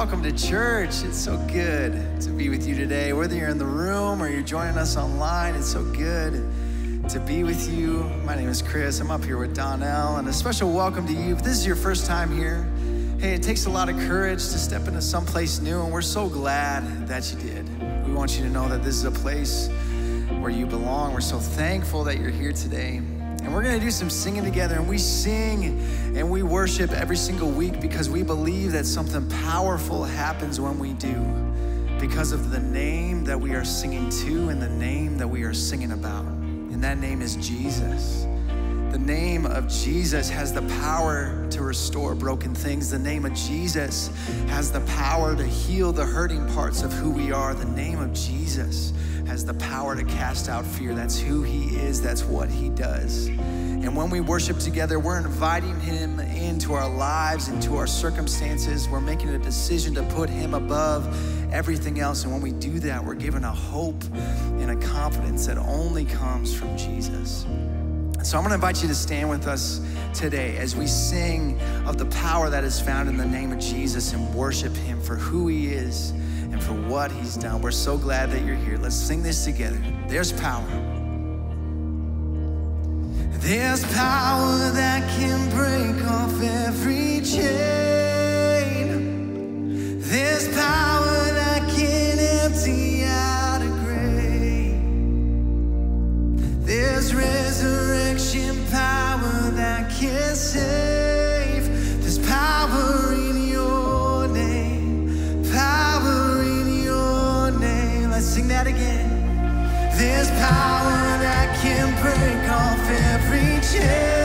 welcome to church. It's so good to be with you today. Whether you're in the room or you're joining us online, it's so good to be with you. My name is Chris. I'm up here with Donnell, and a special welcome to you. If this is your first time here, hey, it takes a lot of courage to step into someplace new, and we're so glad that you did. We want you to know that this is a place where you belong. We're so thankful that you're here today. And we're gonna do some singing together, and we sing and we worship every single week because we believe that something powerful happens when we do because of the name that we are singing to and the name that we are singing about. And that name is Jesus. The name of Jesus has the power to restore broken things. The name of Jesus has the power to heal the hurting parts of who we are. The name of Jesus has the power to cast out fear. That's who He is, that's what He does. And when we worship together, we're inviting Him into our lives, into our circumstances. We're making a decision to put Him above everything else. And when we do that, we're given a hope and a confidence that only comes from Jesus. So I'm going to invite you to stand with us today as we sing of the power that is found in the name of Jesus and worship Him for who He is and for what He's done. We're so glad that you're here. Let's sing this together. There's power. There's power that can break off every chain. There's power There's resurrection power that can save. There's power in your name. Power in your name. Let's sing that again. There's power that can break off every chain.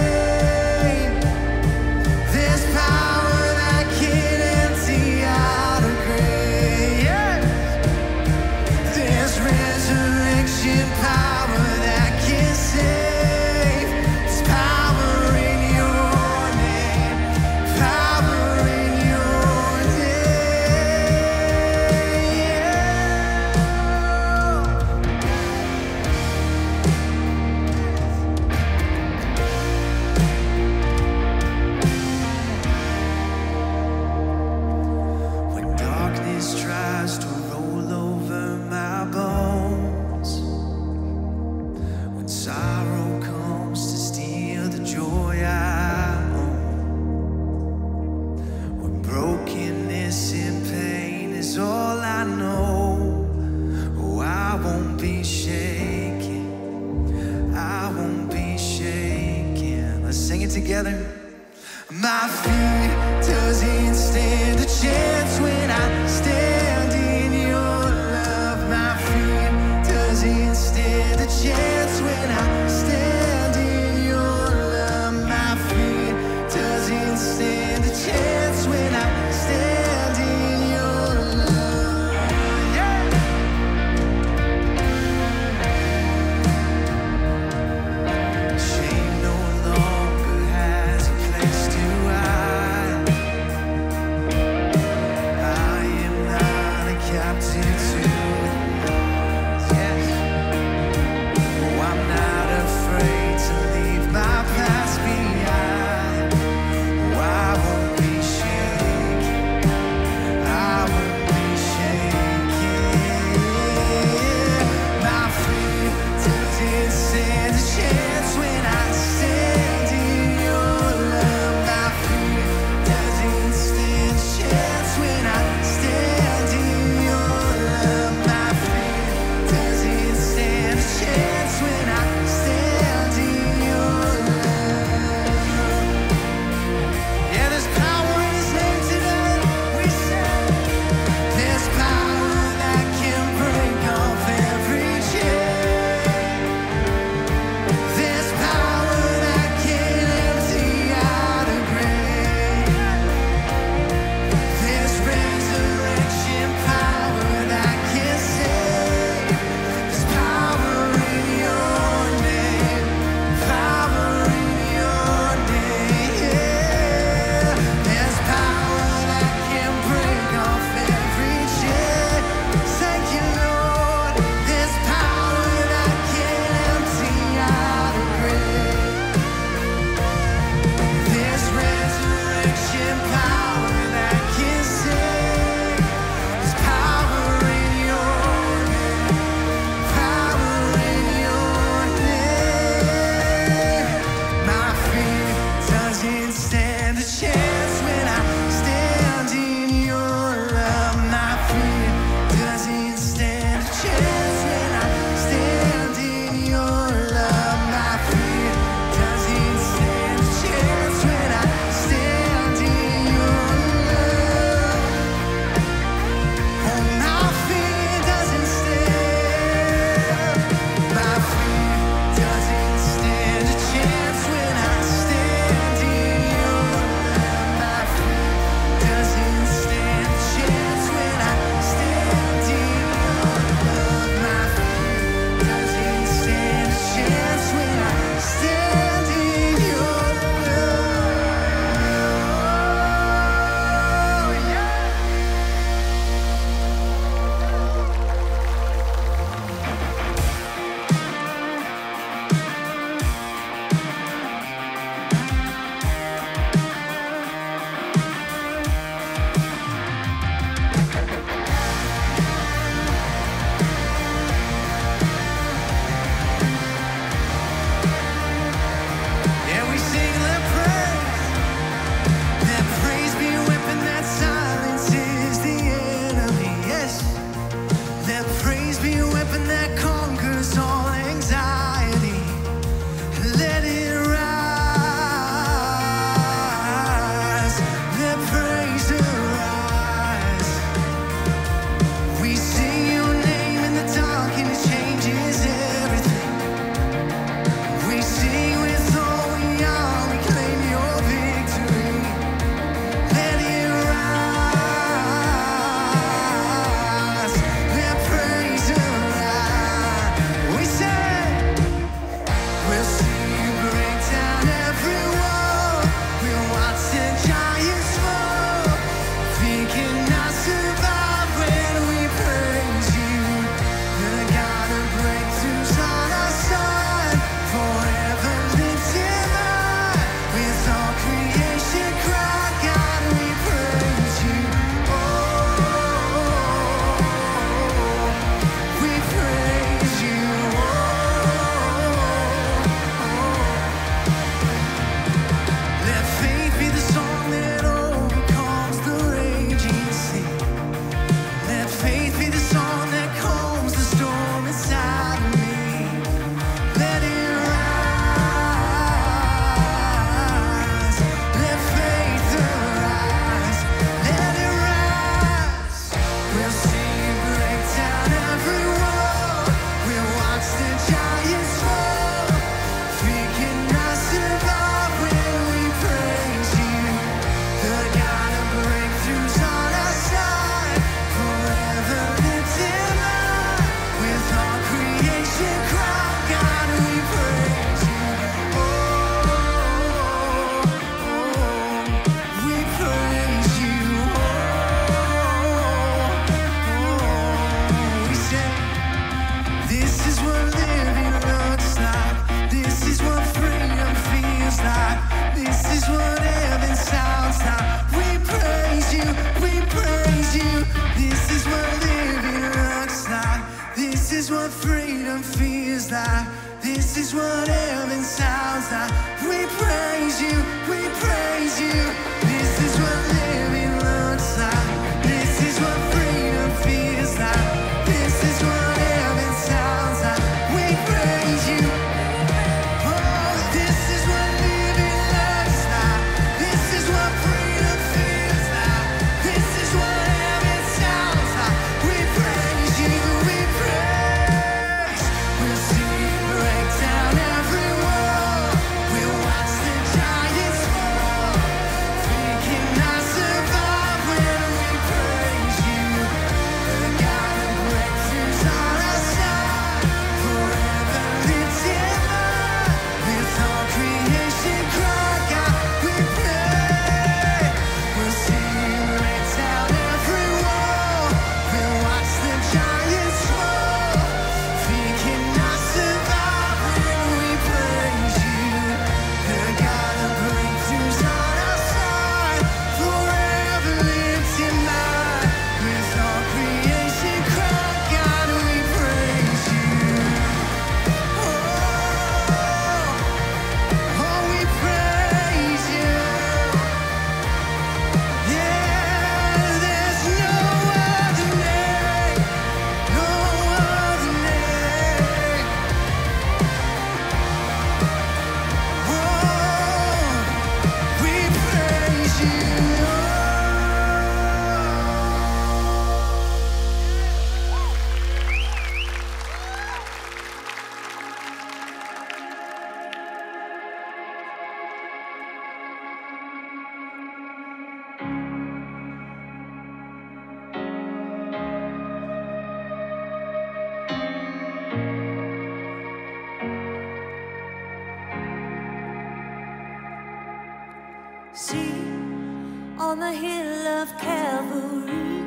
hill of Calvary.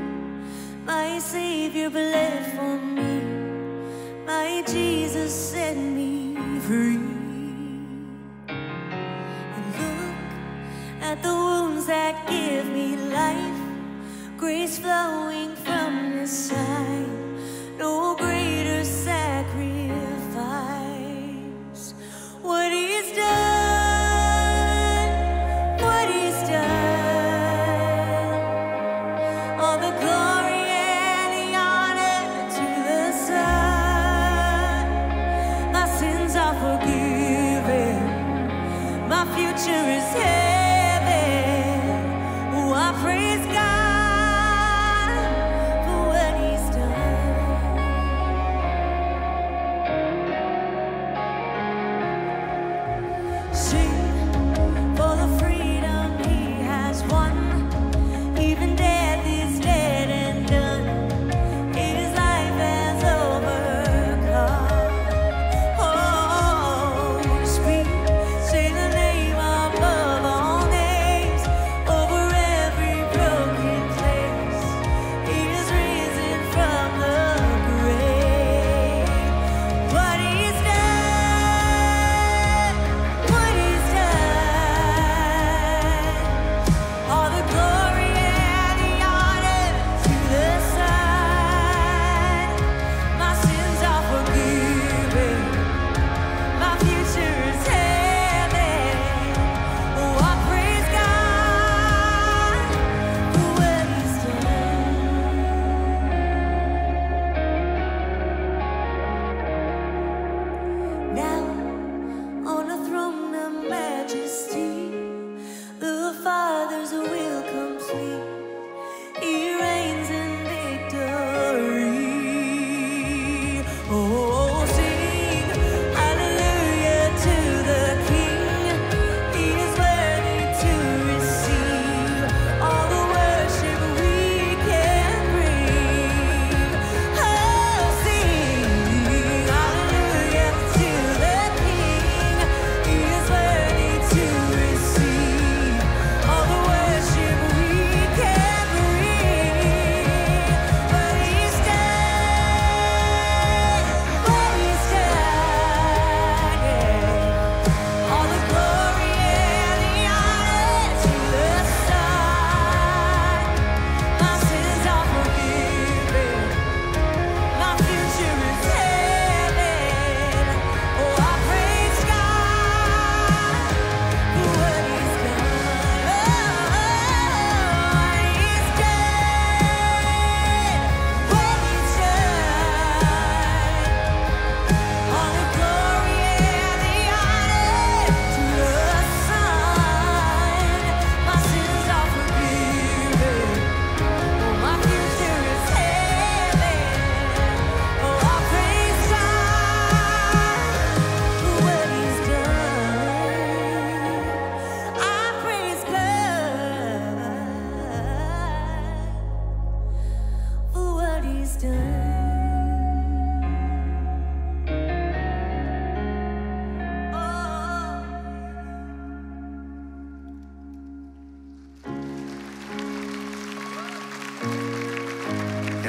My Savior bled for me. My Jesus set me free. Look at the wounds that give me life, grace flowing from the side.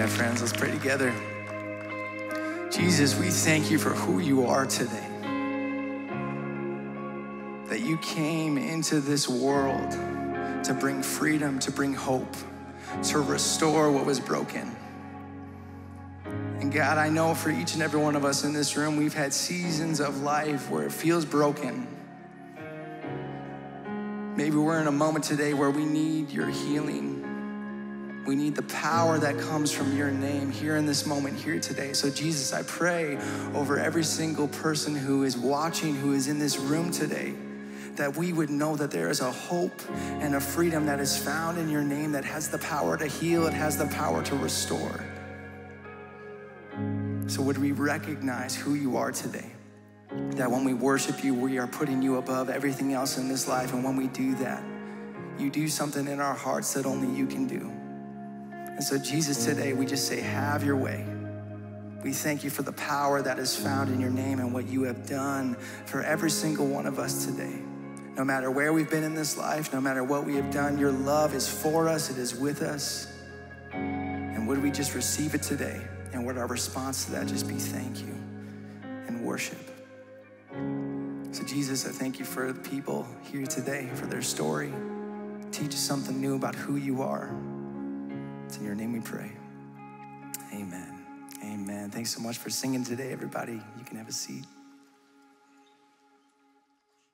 Friends. Let's pray together. Jesus, we thank you for who you are today. That you came into this world to bring freedom, to bring hope, to restore what was broken. And God, I know for each and every one of us in this room, we've had seasons of life where it feels broken. Maybe we're in a moment today where we need your healing. We need the power that comes from your name here in this moment, here today. So, Jesus, I pray over every single person who is watching, who is in this room today, that we would know that there is a hope and a freedom that is found in your name that has the power to heal, it has the power to restore. So, would we recognize who you are today? That when we worship you, we are putting you above everything else in this life. And when we do that, you do something in our hearts that only you can do. And so, Jesus, today we just say, Have your way. We thank you for the power that is found in your name and what you have done for every single one of us today. No matter where we've been in this life, no matter what we have done, your love is for us, it is with us. And would we just receive it today? And would our response to that just be thank you and worship? So, Jesus, I thank you for the people here today, for their story. Teach us something new about who you are. It's in your name we pray. Amen. Amen. Thanks so much for singing today, everybody. You can have a seat.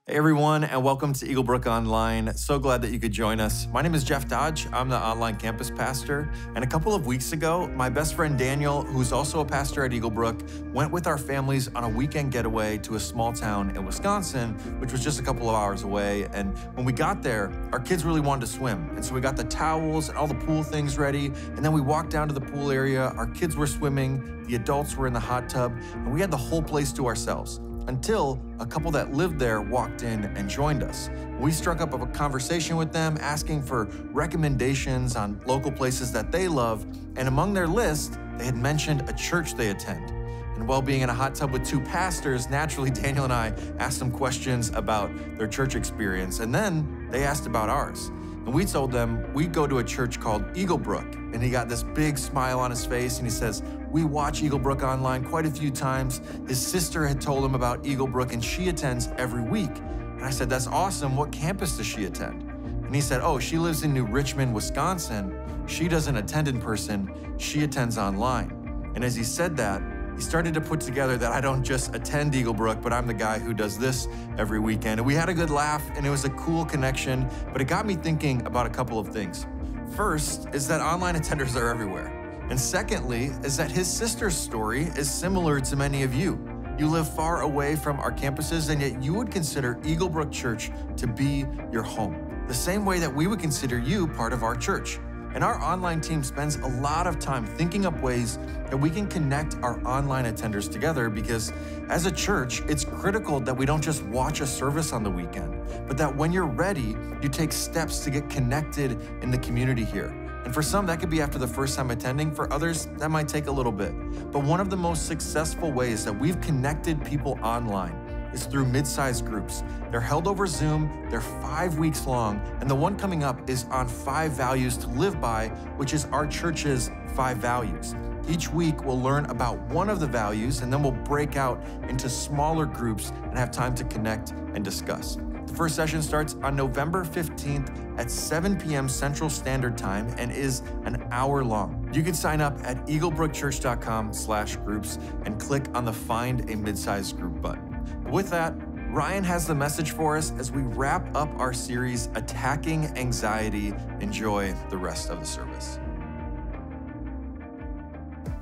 Hey everyone, and welcome to Eaglebrook Online. So glad that you could join us. My name is Jeff Dodge. I'm the online campus pastor. And a couple of weeks ago, my best friend Daniel, who's also a pastor at Eaglebrook, went with our families on a weekend getaway to a small town in Wisconsin, which was just a couple of hours away. And when we got there, our kids really wanted to swim. And so we got the towels and all the pool things ready. And then we walked down to the pool area. Our kids were swimming, the adults were in the hot tub, and we had the whole place to ourselves until a couple that lived there walked in and joined us. We struck up a conversation with them, asking for recommendations on local places that they love, and among their list, they had mentioned a church they attend. And while being in a hot tub with two pastors, naturally Daniel and I asked them questions about their church experience, and then they asked about ours. And we told them we go to a church called Eagle Brook. And he got this big smile on his face and he says, We watch Eaglebrook online quite a few times. His sister had told him about Eaglebrook and she attends every week. And I said, That's awesome. What campus does she attend? And he said, Oh, she lives in New Richmond, Wisconsin. She doesn't attend in person, she attends online. And as he said that, he started to put together that I don't just attend Eaglebrook, but I'm the guy who does this every weekend. And we had a good laugh and it was a cool connection, but it got me thinking about a couple of things. First is that online attenders are everywhere. And secondly is that his sister's story is similar to many of you. You live far away from our campuses, and yet you would consider Eaglebrook Church to be your home, the same way that we would consider you part of our church. And our online team spends a lot of time thinking up ways that we can connect our online attenders together because as a church, it's critical that we don't just watch a service on the weekend, but that when you're ready, you take steps to get connected in the community here. And for some, that could be after the first time attending. For others, that might take a little bit. But one of the most successful ways that we've connected people online is through mid-sized groups. They're held over Zoom, they're five weeks long, and the one coming up is on five values to live by, which is our church's five values. Each week, we'll learn about one of the values, and then we'll break out into smaller groups and have time to connect and discuss. First session starts on November 15th at 7 p.m. Central Standard Time and is an hour long. You can sign up at eaglebrookchurch.com slash groups and click on the Find a Mid-Sized Group button. With that, Ryan has the message for us as we wrap up our series, Attacking Anxiety. Enjoy the rest of the service.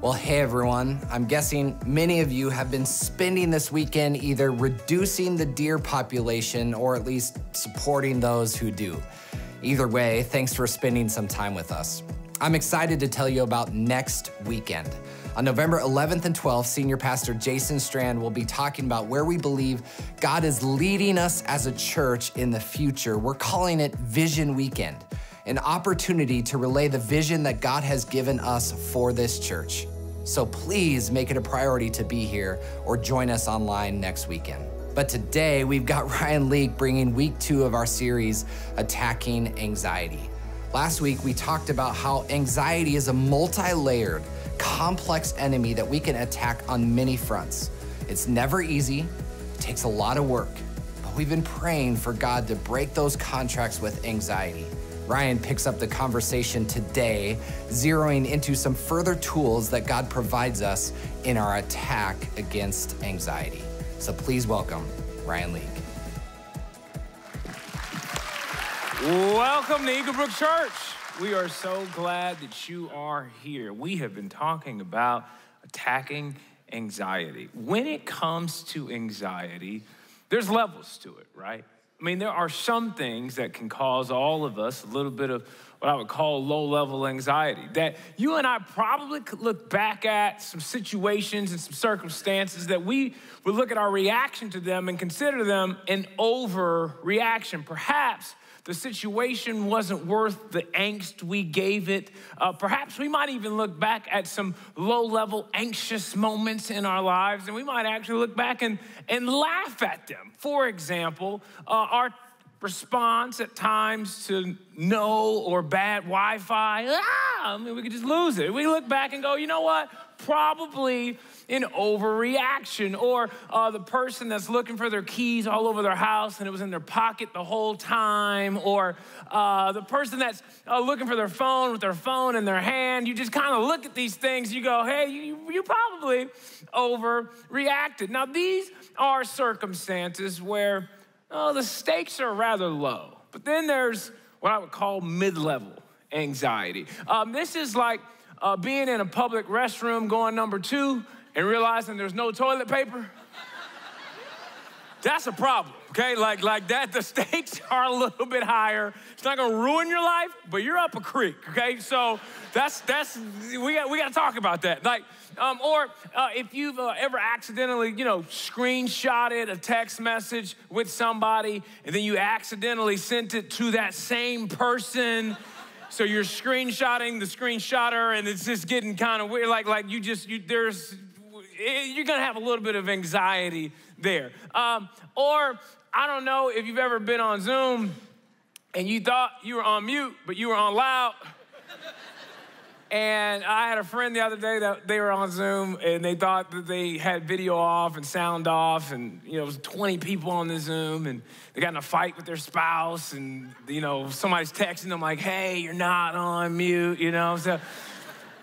Well, hey everyone. I'm guessing many of you have been spending this weekend either reducing the deer population or at least supporting those who do. Either way, thanks for spending some time with us. I'm excited to tell you about next weekend. On November 11th and 12th, Senior Pastor Jason Strand will be talking about where we believe God is leading us as a church in the future. We're calling it Vision Weekend, an opportunity to relay the vision that God has given us for this church. So please make it a priority to be here or join us online next weekend. But today we've got Ryan Leak bringing week two of our series, Attacking Anxiety. Last week we talked about how anxiety is a multi layered, complex enemy that we can attack on many fronts. It's never easy, it takes a lot of work, but we've been praying for God to break those contracts with anxiety. Ryan picks up the conversation today, zeroing into some further tools that God provides us in our attack against anxiety. So please welcome Ryan Leak. Welcome to Eaglebrook Church. We are so glad that you are here. We have been talking about attacking anxiety. When it comes to anxiety, there's levels to it, right? I mean, there are some things that can cause all of us a little bit of what I would call low level anxiety. That you and I probably could look back at some situations and some circumstances that we would look at our reaction to them and consider them an overreaction. Perhaps the situation wasn't worth the angst we gave it. Uh, perhaps we might even look back at some low level anxious moments in our lives and we might actually look back and, and laugh at them. For example, uh, our response at times to no or bad Wi Fi, ah, I mean, we could just lose it. We look back and go, you know what? Probably an overreaction. Or uh, the person that's looking for their keys all over their house and it was in their pocket the whole time. Or uh, the person that's uh, looking for their phone with their phone in their hand. You just kind of look at these things, you go, hey, you, you probably overreacted. Now, these are circumstances where oh, the stakes are rather low. But then there's what I would call mid level anxiety. Um, this is like uh, being in a public restroom going number two and realizing there's no toilet paper. That's a problem, okay? Like, like that, the stakes are a little bit higher. It's not gonna ruin your life, but you're up a creek, okay? So that's, that's we got, we got to talk about that. Like, um, or uh, if you've uh, ever accidentally, you know, screenshotted a text message with somebody and then you accidentally sent it to that same person. So you're screenshotting the screenshotter and it's just getting kind of weird. Like, like you just, you, there's, you're gonna have a little bit of anxiety there. Um, or I don't know if you've ever been on Zoom and you thought you were on mute, but you were on loud. And I had a friend the other day that they were on Zoom and they thought that they had video off and sound off, and you know, it was 20 people on the Zoom, and they got in a fight with their spouse, and you know, somebody's texting them like, "Hey, you're not on mute," you know. So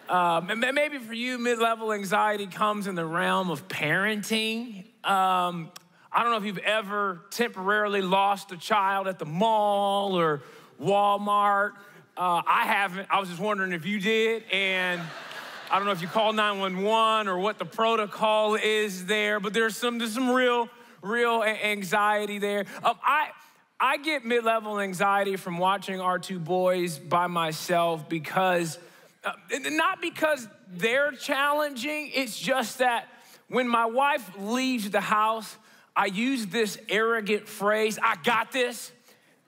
um, maybe for you, mid-level anxiety comes in the realm of parenting. Um, I don't know if you've ever temporarily lost a child at the mall or Walmart uh, I haven't. I was just wondering if you did. And I don't know if you call 911 or what the protocol is there, but there's some, there's some real, real anxiety there. Um, I, I get mid level anxiety from watching our two boys by myself because, uh, not because they're challenging, it's just that when my wife leaves the house, I use this arrogant phrase, I got this.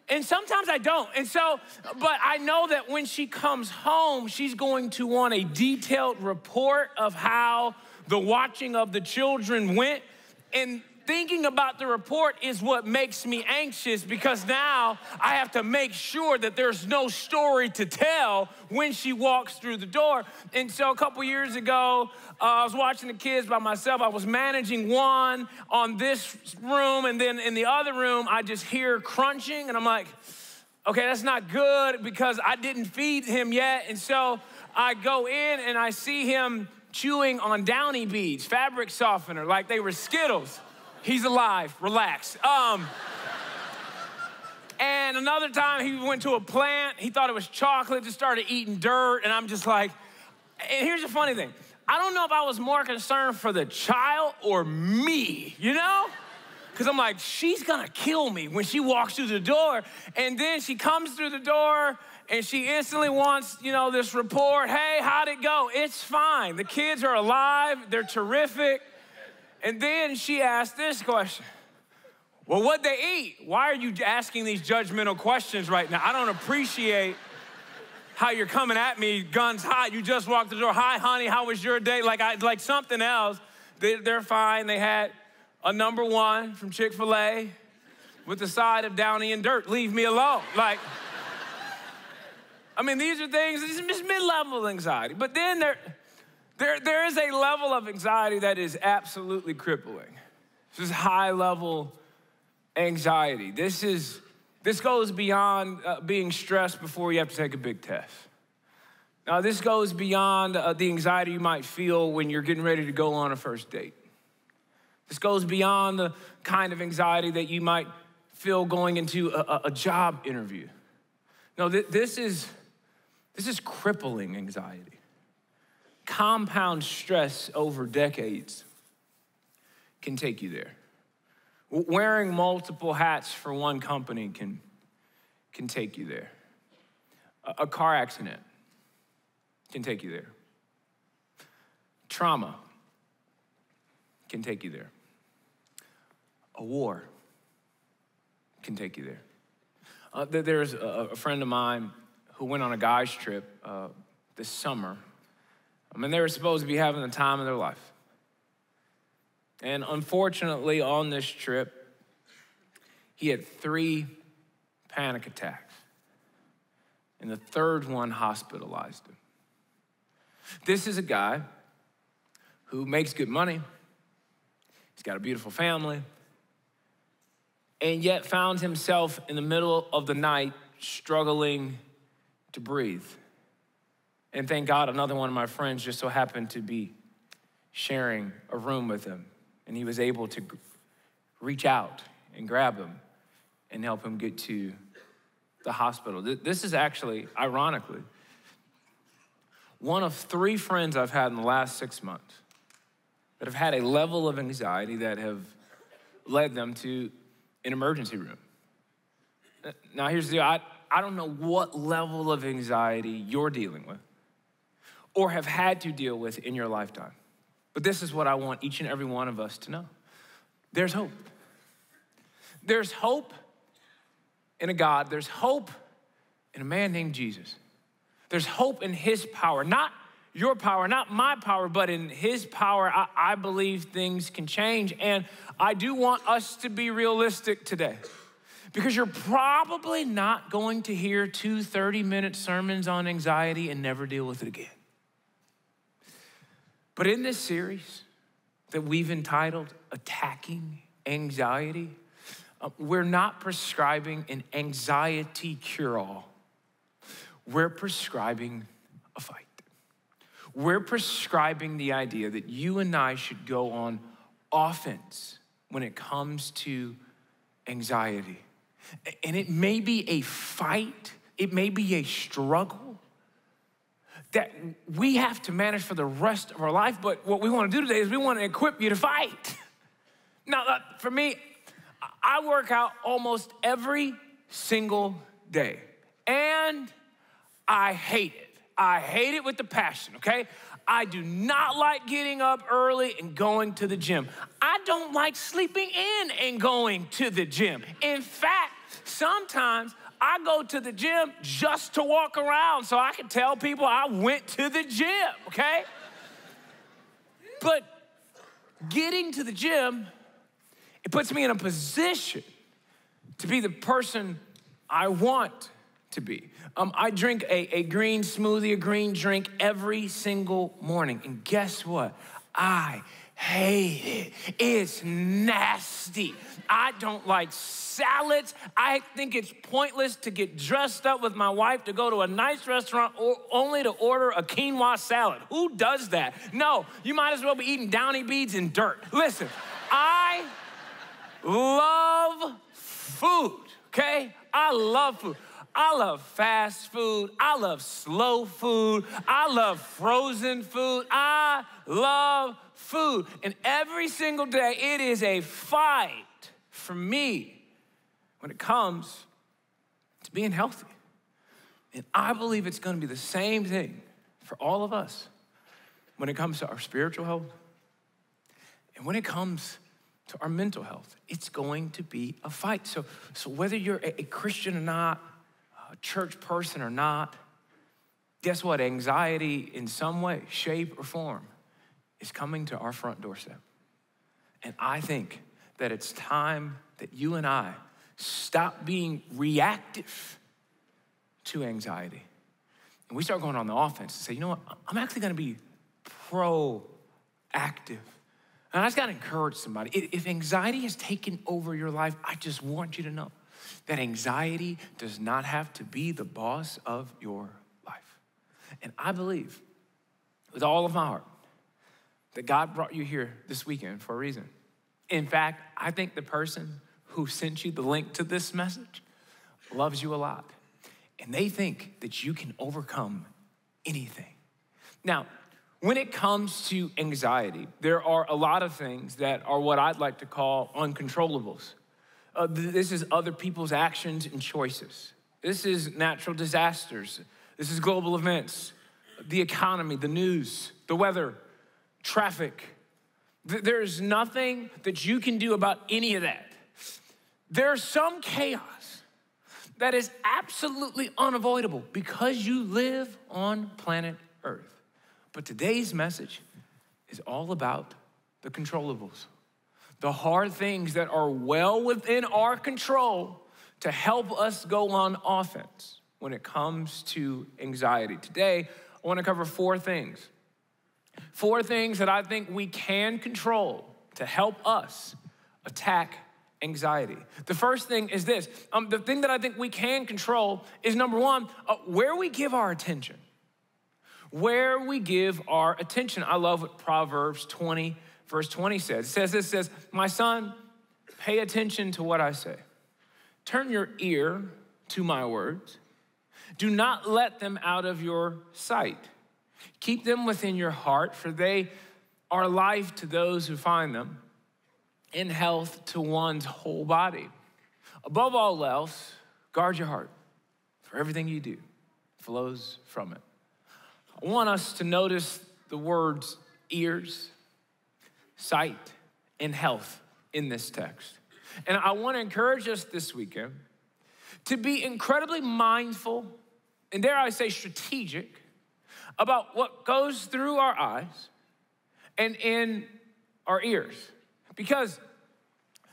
And sometimes I don't. And so, but I know that when she comes home, she's going to want a detailed report of how the watching of the children went. And thinking about the report is what makes me anxious because now I have to make sure that there's no story to tell when she walks through the door. And so a couple years ago, uh, I was watching the kids by myself. I was managing one on this room, and then in the other room, I just hear crunching, and I'm like, okay, that's not good because I didn't feed him yet. And so I go in and I see him chewing on downy beads, fabric softener, like they were Skittles. He's alive, relax. Um, and another time he went to a plant, he thought it was chocolate, just started eating dirt, and I'm just like, and here's the funny thing. I don't know if I was more concerned for the child or me, you know? Because I'm like, she's gonna kill me when she walks through the door. And then she comes through the door and she instantly wants, you know, this report. Hey, how'd it go? It's fine. The kids are alive, they're terrific. And then she asked this question Well, what'd they eat? Why are you asking these judgmental questions right now? I don't appreciate how you're coming at me, guns hot. You just walked the door. Hi, honey, how was your day? Like, I, like something else. They, they're fine. They had a number one from Chick fil A with the side of Downy and dirt. Leave me alone. Like, I mean, these are things, are just mid level anxiety. But then there, There, there is a level of anxiety that is absolutely crippling. This is high level anxiety. This is this goes beyond uh, being stressed before you have to take a big test. Now, this goes beyond uh, the anxiety you might feel when you're getting ready to go on a first date. This goes beyond the kind of anxiety that you might feel going into a, a job interview. No, th- this is this is crippling anxiety. Compound stress over decades can take you there. Wearing multiple hats for one company can, can take you there. A, a car accident can take you there. Trauma can take you there. A war can take you there. Uh, there's a, a, friend of mine who went on a guy's trip uh, this summer. I mean, they were supposed to be having the time of their life. And unfortunately, on this trip, he had three panic attacks, and the third one hospitalized him. This is a guy who makes good money, he's got a beautiful family, and yet found himself in the middle of the night struggling to breathe. And thank God, another one of my friends just so happened to be sharing a room with him and he was able to reach out and grab him and help him get to the hospital. This is actually, ironically, one of three friends I've had in the last six months that have had a level of anxiety that have led them to an emergency room. Now, here's the deal I, I don't know what level of anxiety you're dealing with or have had to deal with in your lifetime. But this is what I want each and every one of us to know there's hope. There's hope in a God, there's hope in a man named Jesus. There's hope in his power, not your power, not my power, but in his power, I, I, believe things can change. And I do want us to be realistic today because you're probably not going to hear two 30 minute sermons on anxiety and never deal with it again. But in this series that we've entitled Attacking Anxiety, uh, we're not prescribing an anxiety cure all. We're prescribing a fight. We're prescribing the idea that you and I should go on offense when it comes to anxiety. And it may be a fight, it may be a struggle, that we have to manage for the rest of our life. But what we want to do today is we want to equip you to fight. Now, uh, for me, I work out almost every single day, and I hate it. I hate it with the passion, okay? I do not like getting up early and going to the gym. I don't like sleeping in and going to the gym. In fact, sometimes I go to the gym just to walk around so I can tell people I went to the gym, okay? But getting to the gym, it puts me in a position to be the person I want to be. Um, I drink a, a green smoothie, a green drink every single morning. And guess what? I hate it. It's nasty. I don't like salads. I think it's pointless to get dressed up with my wife to go to a nice restaurant or only to order a quinoa salad. Who does that? No, you might as well be eating downy beads and dirt. Listen, I love food, okay? I love food. I love fast food. I love slow food. I love frozen food. I love food. And every single day, it is a fight for me when it comes to being healthy. And I believe it's going to be the same thing for all of us when it comes to our spiritual health and when it comes to our mental health. It's going to be a fight. So, so whether you're a, a Christian or not, a church person or not, guess what? Anxiety in some way, shape, or form is coming to our front doorstep. And I think that it's time that you and I stop being reactive to anxiety. And we start going on the offense and say, you know what? I'm actually gonna be proactive. And I just got to encourage somebody. If anxiety has taken over your life, I just want you to know that anxiety does not have to be the boss of your life. And I believe with all of my heart that God brought you here this weekend for a reason. In fact, I think the person who sent you the link to this message loves you a lot. And they think that you can overcome anything. Now, when it comes to anxiety, there are a lot of things that are what I'd like to call uncontrollables. Uh, this is other people's actions and choices. This is natural disasters. This is global events, the economy, the news, the weather, traffic. There's nothing that you can do about any of that. There's some chaos that is absolutely unavoidable because you live on planet Earth. But today's message is all about the controllables the hard things that are well within our control to help us go on offense when it comes to anxiety. Today, I want to cover four things. Four things that I think we can control to help us attack anxiety. The first thing is this um, the thing that I think we can control is number one, uh, where we give our attention. Where we give our attention. I love what Proverbs 20 verse 20 says. It says this says, My son, pay attention to what I say. Turn your ear to my words. Do not let them out of your sight. Keep them within your heart, for they are life to those who find them, and health to one's whole body. Above all else, guard your heart, for everything you do flows from it. I want us to notice the words ears sight, and health in this text. And I want to encourage us this weekend to be incredibly mindful and, dare I say, strategic about what goes through our eyes and in our ears. Because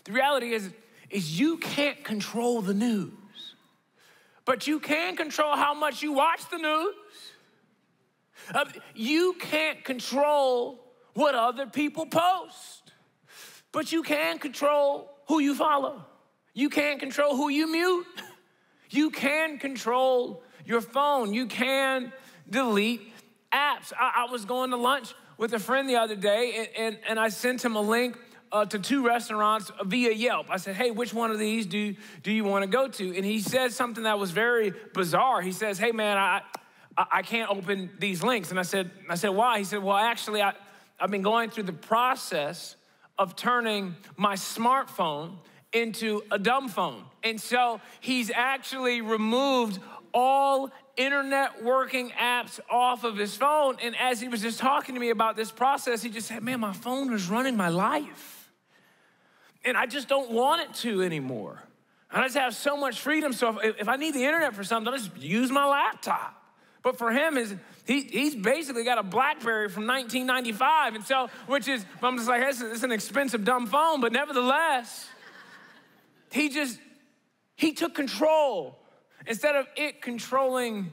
the reality is, is you can't control the news, but you can control how much you watch the news. Uh, you can't control what other people post. But you can control who you follow. You can't control who you mute. You can control your phone. You can delete apps. I, I was going to lunch with a friend the other day, and, and, and I sent him a link uh, to two restaurants via Yelp. I said, hey, which one of these do, do you want to go to? And he said something that was very bizarre. He says, hey, man, I, I, I can't open these links. And I said, I said, why? He said, well, actually, I, I've been going through the process of turning my smartphone into a dumb phone. And so he's actually removed all internet working apps off of his phone. And as he was just talking to me about this process, he just said, Man, my phone is running my life. And I just don't want it to anymore. I just have so much freedom. So if, if I need the internet for something, I just use my laptop. But for him, his, he, he's basically got a Blackberry from 1995. And so, which is, I'm just like, it's, it's an expensive, dumb phone, but nevertheless, he just, he took control instead of it controlling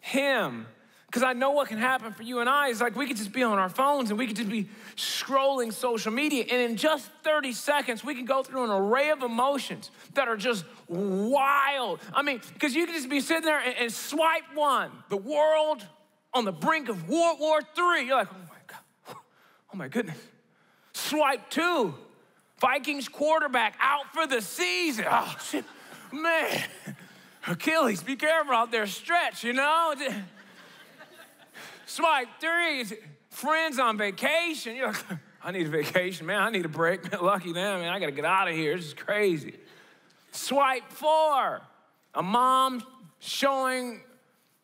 him. Because I know what can happen for you and I is like we could just be on our phones and we could just be scrolling social media. And in just 30 seconds, we can go through an array of emotions that are just wild. I mean, because you can just be sitting there and, and, swipe one, the world on the brink of World War III. You're like, oh my God, oh my goodness. Swipe two, Vikings quarterback out for the season. Oh, shit, man. Achilles, be careful out there, stretch, you know? Swipe three, friends on vacation. You're like, I need a vacation, man. I need a break. Lucky them, man. I gotta get out of here. This is crazy. Swipe four, a mom showing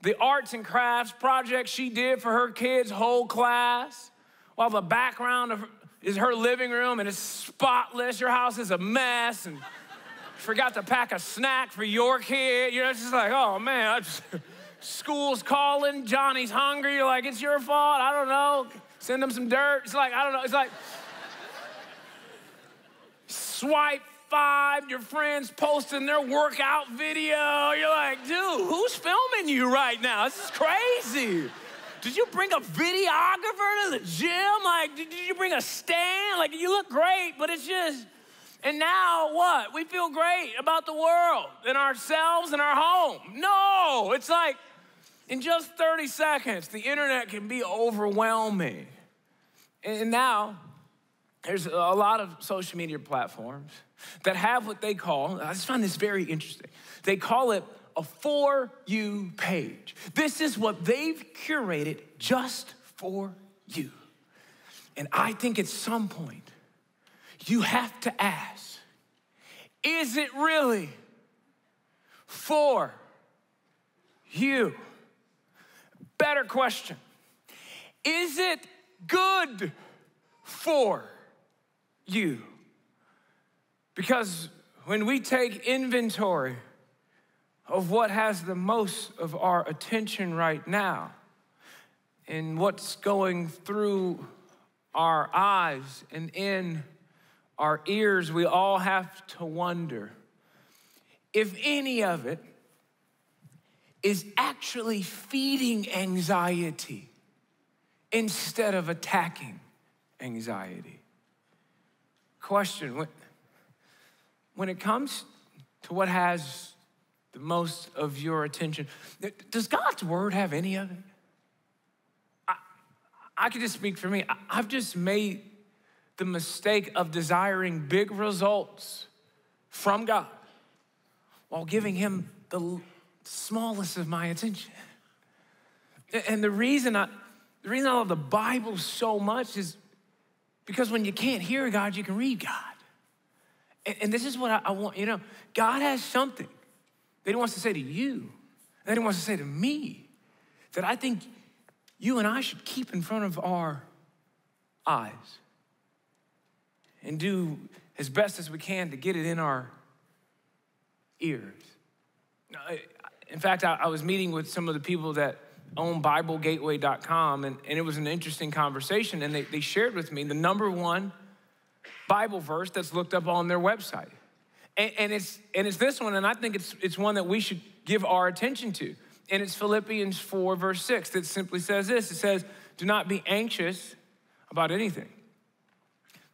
the arts and crafts project she did for her kids' whole class, while the background of is her living room and it's spotless. Your house is a mess and forgot to pack a snack for your kid. You know, it's just like, oh man, just school's calling, Johnny's hungry. You're like, it's your fault. I don't know. Send him some dirt. It's like, I don't know. It's like, swipe five, your friends posting their workout video. You're like, dude, who's filming you right now? This is crazy. did you bring a videographer to the gym? Like, did you bring a stand? Like, you look great, but it's just, and now what? We feel great about the world and ourselves and our home. No, it's like in just 30 seconds, the internet can be overwhelming. And now there's a lot of social media platforms that have what they call, I just find this very interesting. They call it a for you page. This is what they've curated just for you. And I think at some point, you have to ask is it really for you? Better question Is it good for you? Because when we take inventory of what has the most of our attention right now and what's going through our eyes and in our ears, we all have to wonder if any of it is actually feeding anxiety instead of attacking anxiety. Question when, when it comes to what has the most of your attention, does God's word have any of it? I, I can just speak for me. I've just made the mistake of desiring big results from God while giving Him the smallest of my attention. And the reason I, the reason I love the Bible so much is because when you can't hear God, you can read God. And, and this is what I, I want, you know, God has something that He wants to say to you, that He wants to say to me, that I think you and I should keep in front of our eyes and do as best as we can to get it in our ears. In fact, I, was meeting with some of the people that own BibleGateway.com, and, it was an interesting conversation. And they, they shared with me the number one Bible verse that's looked up on their website. And, and, it's, and it's this one, and I think it's, it's one that we should give our attention to. And it's Philippians 4, verse 6, that simply says this it says, Do not be anxious about anything.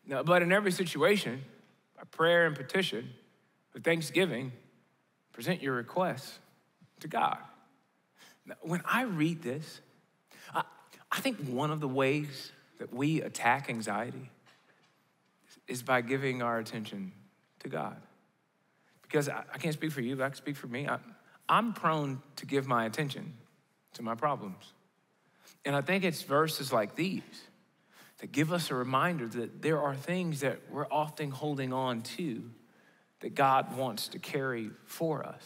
No, but in every situation, by prayer and petition, with thanksgiving, present your requests to God. Now, when I read this, I, I think one of the ways that we attack anxiety is by giving our attention to God because I, I can't speak for you, but I can speak for me. I, I'm prone to give my attention to my problems. And I think it's verses like these that give us a reminder that there are things that we're often holding on to that God wants to carry for us.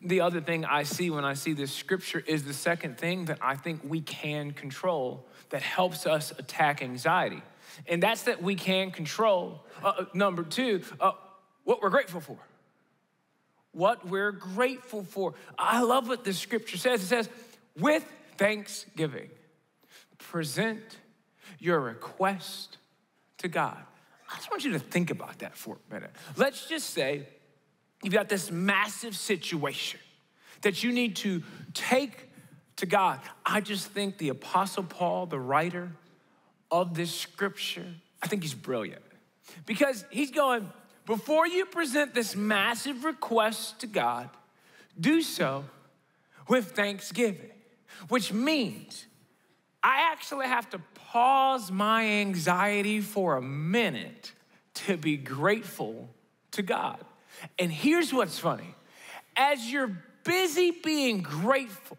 The other thing I see when I see this scripture is the second thing that I think we can control that helps us attack anxiety. And that's that we can control, uh, uh number two, uh, what we're grateful for what we're grateful for. I love what the scripture says. It says, with thanksgiving, present your request to God. I just want you to think about that for a minute. Let's just say you've got this massive situation that you need to take to God. I just think the Apostle Paul, the writer of this scripture, I think he's brilliant because he's going, before you present this massive request to God, do so with thanksgiving, which means I actually have to pause my anxiety for a minute to be grateful to God. And here's what's funny as you're busy being grateful,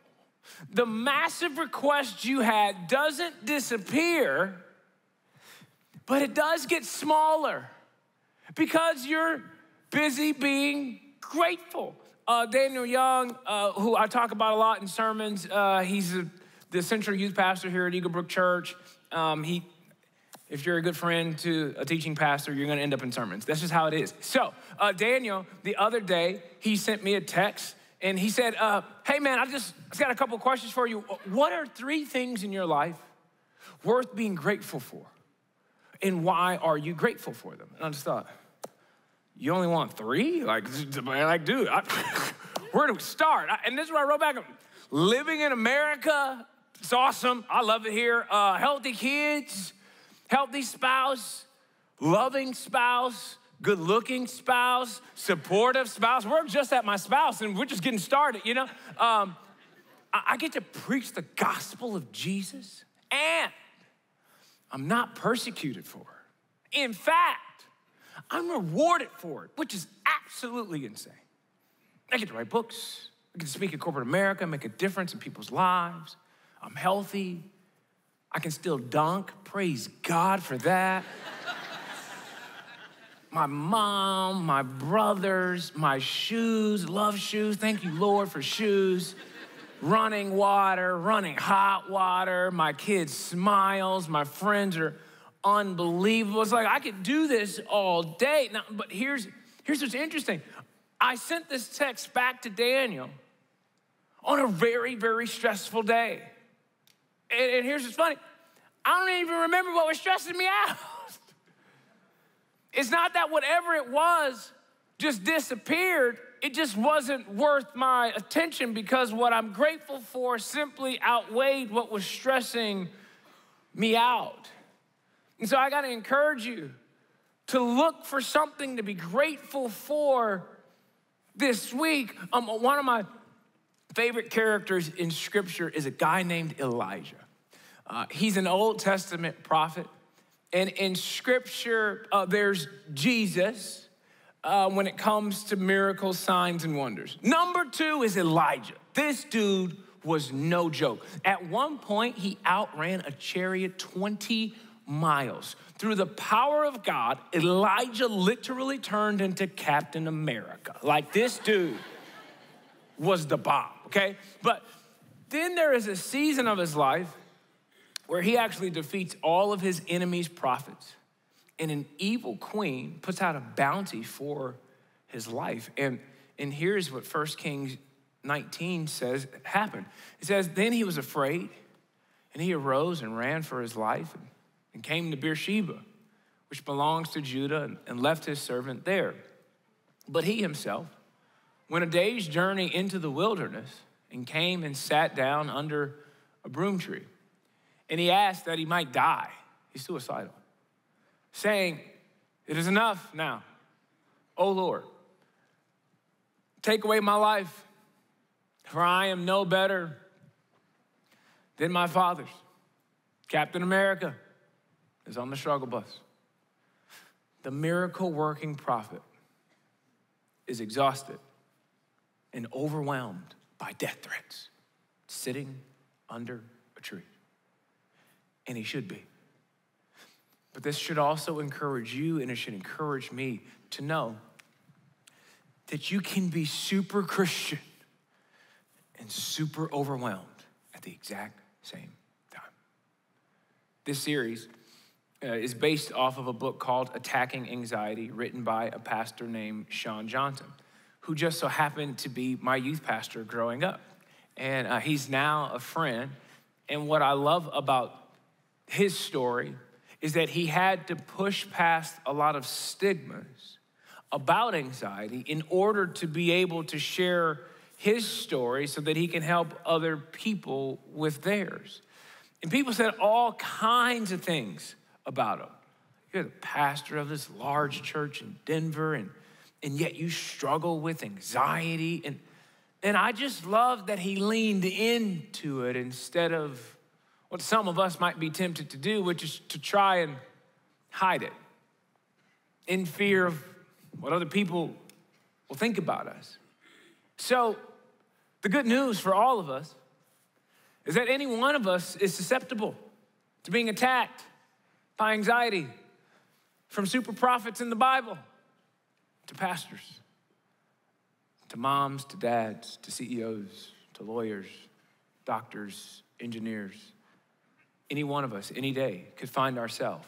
the massive request you had doesn't disappear, but it does get smaller because you're busy being grateful. Uh, Daniel Young, uh, who I talk about a lot in sermons, uh, he's a, the central youth pastor here at Eagle Brook Church. Um, he, if you're a good friend to a teaching pastor, you're going to end up in sermons. That's just how it is. So, uh, Daniel, the other day, he sent me a text and he said, uh, Hey, man, I just, I just got a couple questions for you. What are three things in your life worth being grateful for? And why are you grateful for them? And I just thought, you only want three? Like, like dude, I, where do we start? And this is where I wrote back living in America, It's awesome. I love it here. Uh, healthy kids, healthy spouse, loving spouse, good looking spouse, supportive spouse. We're just at my spouse and we're just getting started, you know? Um, I, I get to preach the gospel of Jesus and I'm not persecuted for it. In fact, I'm rewarded for it, which is absolutely insane. I get to write books, I get to speak in corporate America, make a difference in people's lives. I'm healthy. I can still dunk. Praise God for that. my mom, my brothers, my shoes, love shoes. Thank you, Lord, for shoes. running water, running hot water. My kids' smiles. My friends are unbelievable. It's like I could do this all day. Now, but here's, here's what's interesting. I sent this text back to Daniel on a very, very stressful day. And, and here's what's funny I don't even remember what was stressing me out. it's not that whatever it was just disappeared, it just wasn't worth my attention because what I'm grateful for simply outweighed what was stressing me out. And so I got to encourage you to look for something to be grateful for this week. Um, one of my favorite characters in scripture is a guy named Elijah. Uh, he's an Old Testament prophet. And in scripture, uh, there's Jesus uh, when it comes to miracles, signs, and wonders. Number two is Elijah. This dude was no joke. At one point, he outran a chariot 20 miles. Through the power of God, Elijah literally turned into Captain America. Like this dude was the bomb, okay? But then there is a season of his life where he actually defeats all of his enemies' prophets. And an evil queen puts out a bounty for his life. And, and here's what 1 Kings 19 says happened. It says, Then he was afraid, and he arose and ran for his life and, and came to Beersheba, which belongs to Judah, and, and left his servant there. But he himself went a day's journey into the wilderness and came and sat down under a broom tree. And he asked that he might die. He's suicidal, saying, It is enough now. O Lord, take away my life, for I am no better than my fathers. Captain America is on the struggle bus. The miracle working prophet is exhausted and overwhelmed by death threats, sitting under a tree. And he should be. But this should also encourage you and it should encourage me to know that you can be super Christian and super overwhelmed at the exact same time. This series uh, is based off of a book called Attacking Anxiety, written by a pastor named Shawn Johnson, who just so happened to be my youth pastor growing up. And uh, he's now a friend. And what I love about his story is that he had to push past a lot of stigmas about anxiety in order to be able to share his story so that he can help other people with theirs. And people said all kinds of things about him. You're the pastor of this large church in Denver, and, and yet you struggle with anxiety. And, and I just love that he leaned into it instead of what some of us might be tempted to do, which is to try and hide it in fear of what other people will think about us. So, the good news for all of us is that any one of us is susceptible to being attacked by anxiety from super prophets in the Bible to pastors, to moms, to dads, to CEOs, to lawyers, doctors, engineers. Any one of us, any day, could find ourselves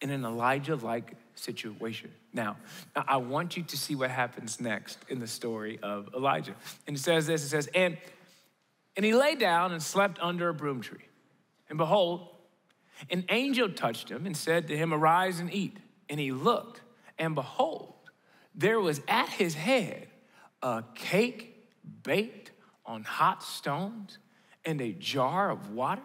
in an Elijah like situation. Now, I want you to see what happens next in the story of Elijah. And it says this it says, and, and he lay down and slept under a broom tree. And behold, an angel touched him and said to him, Arise and eat. And he looked, and behold, there was at his head a cake baked on hot stones and a jar of water?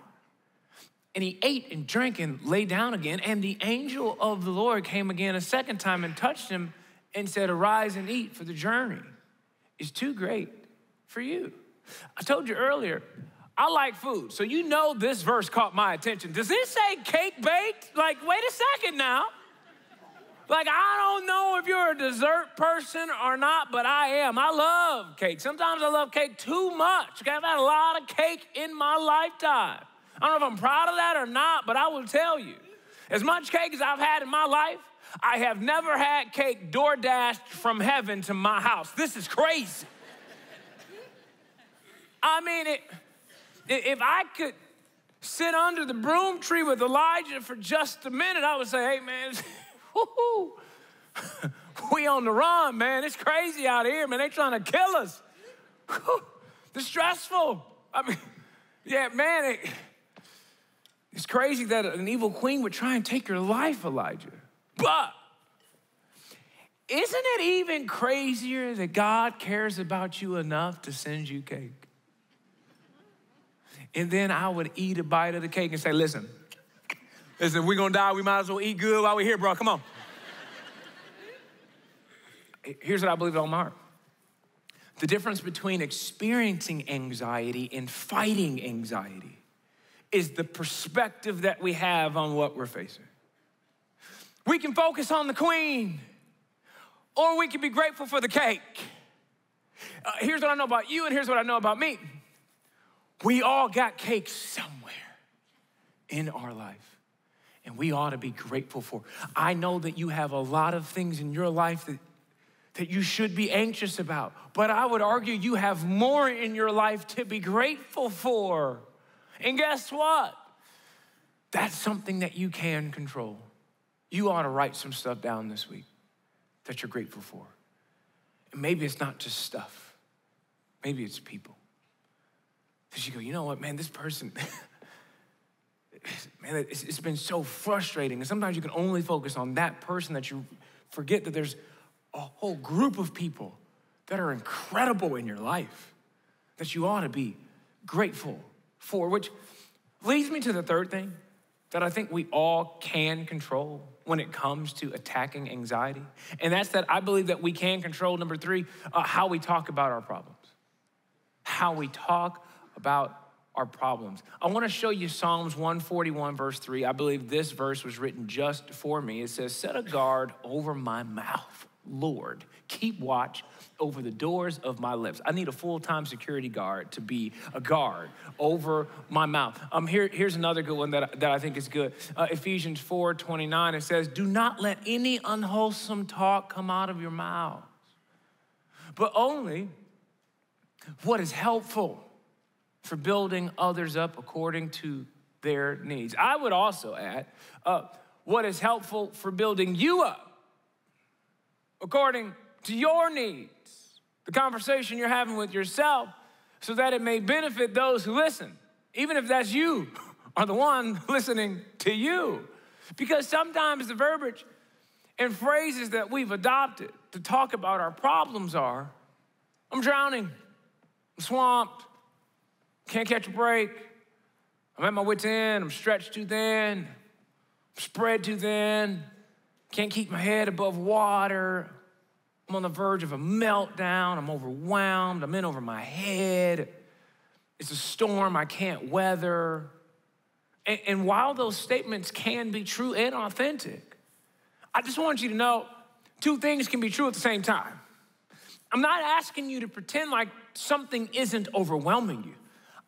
And he ate and drank and lay down again. And the angel of the Lord came again a second time and touched him and said, Arise and eat, for the journey is too great for you. I told you earlier, I like food. So you know this verse caught my attention. Does it say cake baked? Like, wait a second now. Like, I don't know if you're a dessert person or not, but I am. I love cake. Sometimes I love cake too much. I've had a lot of cake in my lifetime. I don't know if I'm proud of that or not, but I will tell you as much cake as I've had in my life, I have never had cake door dashed from heaven to my house. This is crazy. I mean, it, if I could sit under the broom tree with Elijah for just a minute, I would say, hey, man, we on the run, man. It's crazy out here, man. They trying to kill us. It's stressful. I mean, yeah, man, it, it's crazy that an evil queen would try and take your life, Elijah. But isn't it even crazier that God cares about you enough to send you cake? And then I would eat a bite of the cake and say, listen, listen, if we're gonna die, we might as well eat good while we're here, bro. Come on. Here's what I believe in all my heart. The difference between experiencing anxiety and fighting anxiety is the perspective that we have on what we're facing. We can focus on the queen, or we can be grateful for the cake. Uh, here's what I know about you, and here's what I know about me. We all got cake somewhere in our life, and we ought to be grateful for. I know that you have a lot of things in your life that, that you should be anxious about, but I would argue you have more in your life to be grateful for. And guess what? That's something that you can control. You ought to write some stuff down this week that you're grateful for. And maybe it's not just stuff, maybe it's people. Because you go, you know what, man, this person, man, it's, it's been so frustrating. And sometimes you can only focus on that person that you forget that there's a whole group of people that are incredible in your life that you ought to be grateful for, which leads me to the third thing that I think we all can control when it comes to attacking anxiety. And that's that I believe that we can control, number three, uh, how we talk about our problems. How we talk about our problems. I want to show you Psalms 141, verse 3. I believe this verse was written just for me. It says, Set a guard over my mouth, Lord. Keep watch over the doors of my lips. I need a full time security guard to be a guard over my mouth. Um, here, here's another good one that, that I think is good. Uh, Ephesians 4 29, it says, Do not let any unwholesome talk come out of your mouth, but only what is helpful for building others up according to their needs. I would also add, uh, what is helpful for building you up according to your needs the conversation you're having with yourself so that it may benefit those who listen, even if that's you or the one listening to you. Because sometimes the verbiage and phrases that we've adopted to talk about our problems are I'm drowning, I'm swamped, can't catch a break, I'm at my wits' end, I'm stretched too thin, I'm spread too thin, can't keep my head above water, I'm on the verge of a meltdown. I'm overwhelmed. I'm in over my head. It's a storm I can't weather. And, and, while those statements can be true and authentic, I just want you to know two things can be true at the same time. I'm not asking you to pretend like something isn't overwhelming you.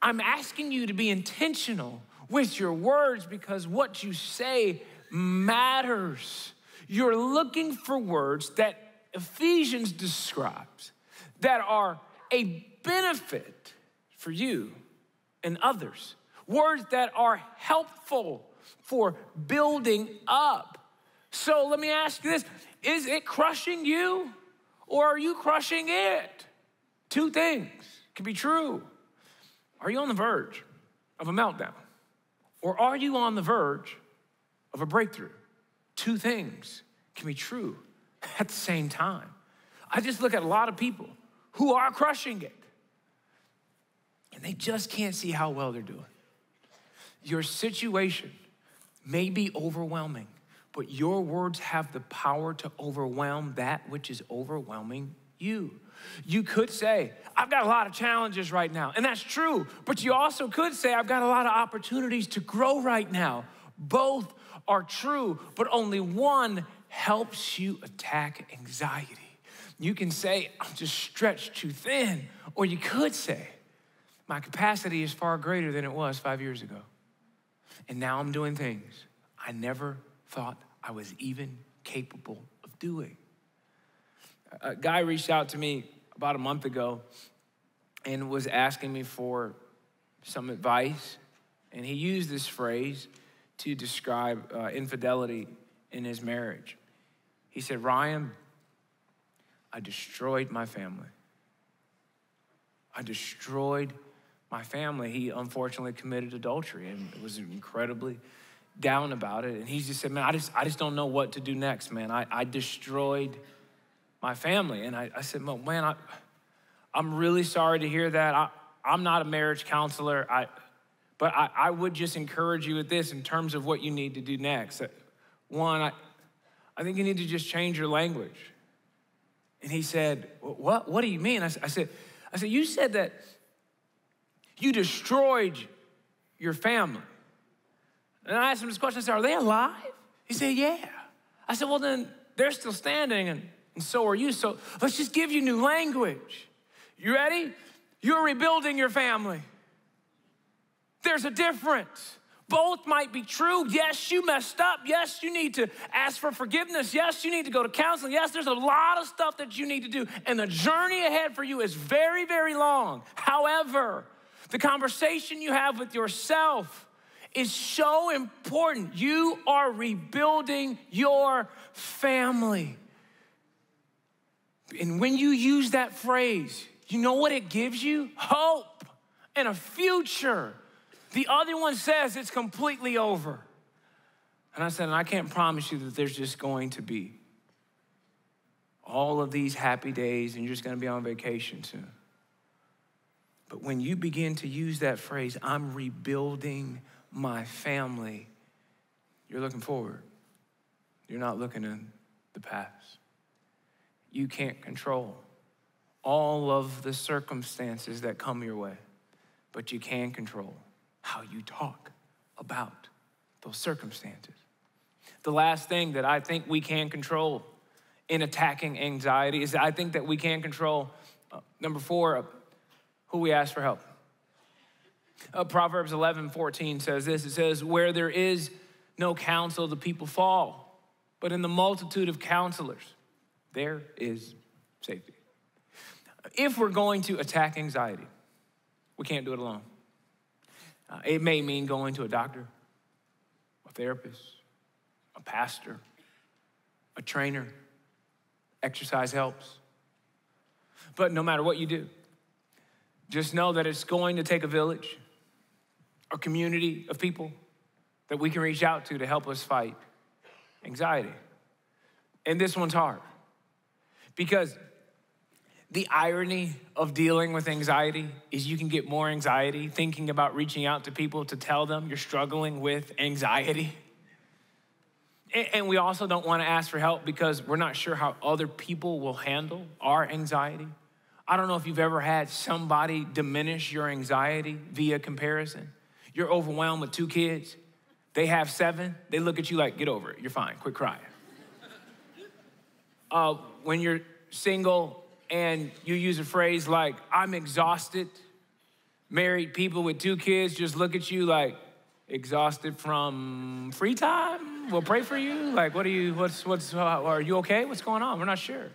I'm asking you to be intentional with your words because what you say matters. You're looking for words that Ephesians describes that are a benefit for you and others. Words that are helpful for building up. So let me ask you this is it crushing you or are you crushing it? Two things can be true. Are you on the verge of a meltdown? Or are you on the verge of a breakthrough? Two things can be true at the same time. I just look at a lot of people who are crushing it. and they just can't see how well they're doing. Your situation may be overwhelming, but your words have the power to overwhelm that which is overwhelming you. You could say, I've got a lot of challenges right now, and that's true, but you also could say, I've got a lot of opportunities to grow right now. Both are true, but only one helps you attack anxiety. You can say, I'm just stretched too thin, or you could say, my capacity is far greater than it was five years ago. And now I'm doing things I never thought I was even capable of doing. A guy reached out to me about a month ago and was asking me for some advice. And he used this phrase to describe uh, infidelity in his marriage. He said, Ryan, I destroyed my family. I destroyed my family, he unfortunately committed adultery and was incredibly down about it. And he just said, Man, I just, I just don't know what to do next, man. I, I destroyed my family. And I, I said, well, Man, I, I'm really sorry to hear that. I, I'm not a marriage counselor. I, but I, I would just encourage you with this in terms of what you need to do next. Uh, one, I, I think you need to just change your language. And he said, What, what do you mean? I, I said, I said, You said that you destroyed your family. And I asked him this question I said, Are they alive? He said, Yeah. I said, Well, then they're still standing, and, and so are you. So let's just give you new language. You ready? You're rebuilding your family. There's a difference. Both might be true. Yes, you messed up. Yes, you need to ask for forgiveness. Yes, you need to go to counseling. Yes, there's a lot of stuff that you need to do. And the journey ahead for you is very, very long. However, the conversation you have with yourself is so important. You are rebuilding your family. And when you use that phrase, you know what it gives you? Hope and a future. The other one says it's completely over. And I said, and I can't promise you that there's just going to be all of these happy days and you're just going to be on vacation soon. But when you begin to use that phrase, I'm rebuilding my family, you're looking forward. You're not looking in the past. You can't control all of the circumstances that come your way, but you can control how you talk about those circumstances. The last thing that I think we can control in attacking anxiety is that I think that we can control, uh, number four, who we ask for help. Uh, Proverbs 11, 14 says this it says, Where there is no counsel, the people fall, but in the multitude of counselors, there is safety. If we're going to attack anxiety, we can't do it alone. Uh, it may mean going to a doctor, a therapist, a pastor, a trainer. Exercise helps. But no matter what you do, just know that it's going to take a village, a community of people that we can reach out to to help us fight anxiety. And this one's hard because the irony of dealing with anxiety is you can get more anxiety thinking about reaching out to people to tell them you're struggling with anxiety. And we also don't want to ask for help because we're not sure how other people will handle our anxiety. I don't know if you've ever had somebody diminish your anxiety via comparison. You're overwhelmed with two kids, they have seven, they look at you like, get over it, you're fine, quit crying. Uh, when you're single and you use a phrase like, I'm exhausted, married people with two kids just look at you like, exhausted from free time? We'll pray for you. Like, what are you, what's, what's, uh, are you okay? What's going on? We're not sure.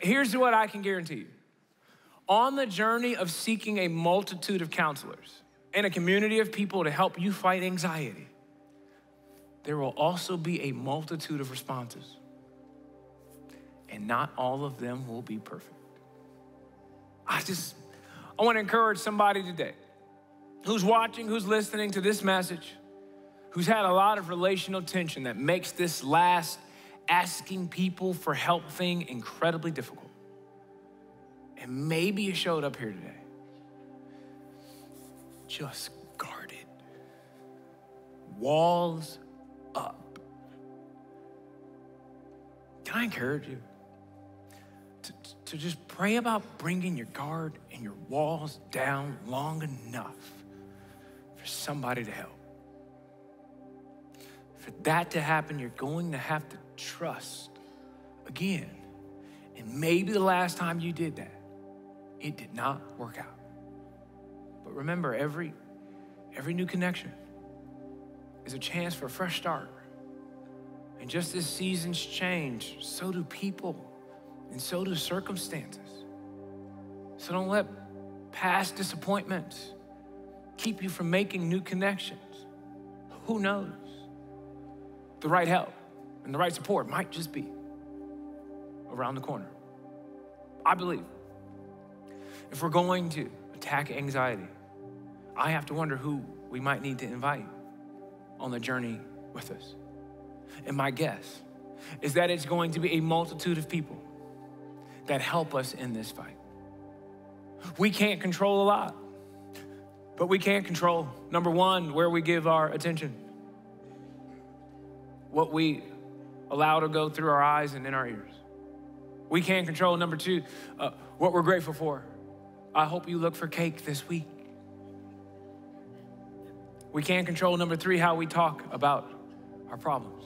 Here's what I can guarantee you on the journey of seeking a multitude of counselors and a community of people to help you fight anxiety, there will also be a multitude of responses. And not all of them will be perfect. I just, I want to encourage somebody today who's watching, who's listening to this message, who's had a lot of relational tension that makes this last asking people for help thing incredibly difficult. And maybe you showed up here today just guarded. Walls up. Can I encourage you to just pray about bringing your guard and your walls down long enough for somebody to help? For that to happen, you're going to have to trust again. And maybe the last time you did that, it did not work out. But remember, every, every new connection is a chance for a fresh start. And just as seasons change, so do people, and so do circumstances. So don't let past disappointments keep you from making new connections. Who knows? The right help and the right support might just be around the corner. I believe if we're going to attack anxiety, I have to wonder who we might need to invite on the journey with us. And my guess is that it's going to be a multitude of people that help us in this fight. We can't control a lot, but we can't control, number one, where we give our attention, what we allow to go through our eyes and in our ears. We can't control, number two, uh, what we're grateful for. I hope you look for cake this week. We can't control, number three, how we talk about our problems.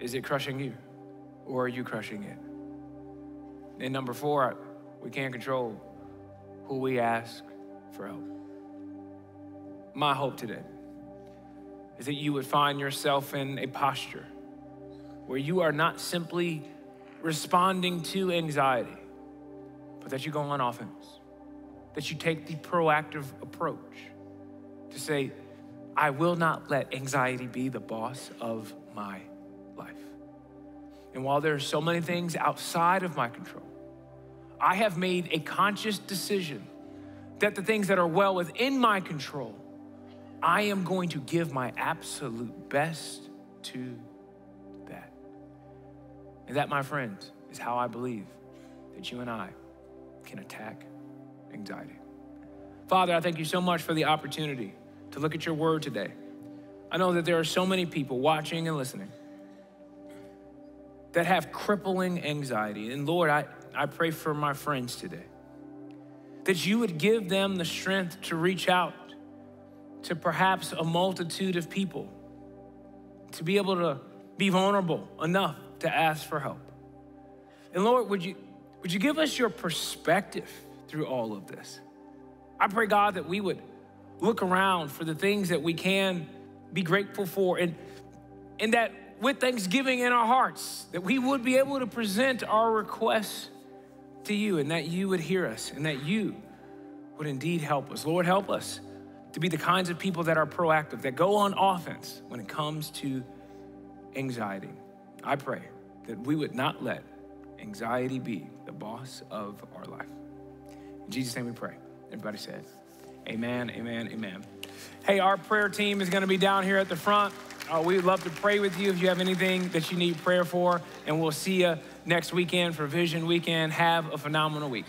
Is it crushing you or are you crushing it? And number four, we can't control who we ask for help. My hope today is that you would find yourself in a posture where you are not simply responding to anxiety, but that you go on offense, that you take the proactive approach to say, I will not let anxiety be the boss of my life. And while there are so many things outside of my control, I have made a conscious decision that the things that are well within my control, I am going to give my absolute best to that. And that, my friends, is how I believe that you and I can attack anxiety. Father, I thank you so much for the opportunity to look at your word today. I know that there are so many people watching and listening that have crippling anxiety. And Lord, I, I pray for my friends today that you would give them the strength to reach out to perhaps a multitude of people, to be able to be vulnerable enough to ask for help. And Lord, would you, would you give us your perspective through all of this? I pray, God, that we would look around for the things that we can be grateful for and, and that with thanksgiving in our hearts, that we would be able to present our requests to you and that you would hear us and that you would indeed help us. Lord, help us to be the kinds of people that are proactive, that go on offense when it comes to anxiety. I pray that we would not let anxiety be the boss of our life. In Jesus' name we pray. Everybody said, Amen, amen, amen. Hey, our prayer team is going to be down here at the front. Uh, we would love to pray with you if you have anything that you need prayer for, and we'll see you next weekend for Vision Weekend. Have a phenomenal week.